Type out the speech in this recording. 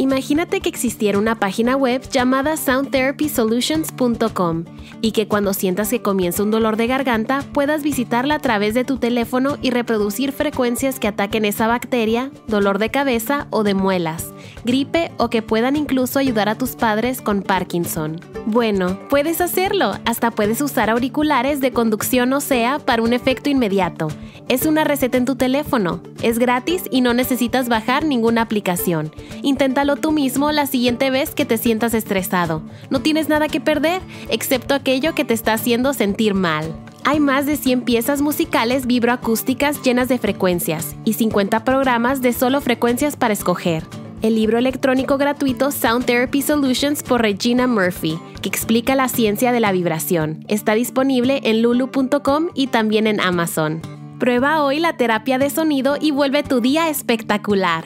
Imagínate que existiera una página web llamada soundtherapysolutions.com y que cuando sientas que comienza un dolor de garganta puedas visitarla a través de tu teléfono y reproducir frecuencias que ataquen esa bacteria, dolor de cabeza o de muelas, gripe o que puedan incluso ayudar a tus padres con Parkinson. Bueno, puedes hacerlo, hasta puedes usar auriculares de conducción ósea para un efecto inmediato. Es una receta en tu teléfono, es gratis y no necesitas bajar ninguna aplicación. Inténtalo tú mismo la siguiente vez que te sientas estresado. No tienes nada que perder, excepto aquello que te está haciendo sentir mal. Hay más de 100 piezas musicales vibroacústicas llenas de frecuencias y 50 programas de solo frecuencias para escoger. El libro electrónico gratuito Sound Therapy Solutions por Regina Murphy, que explica la ciencia de la vibración. Está disponible en lulu.com y también en Amazon. Prueba hoy la terapia de sonido y vuelve tu día espectacular.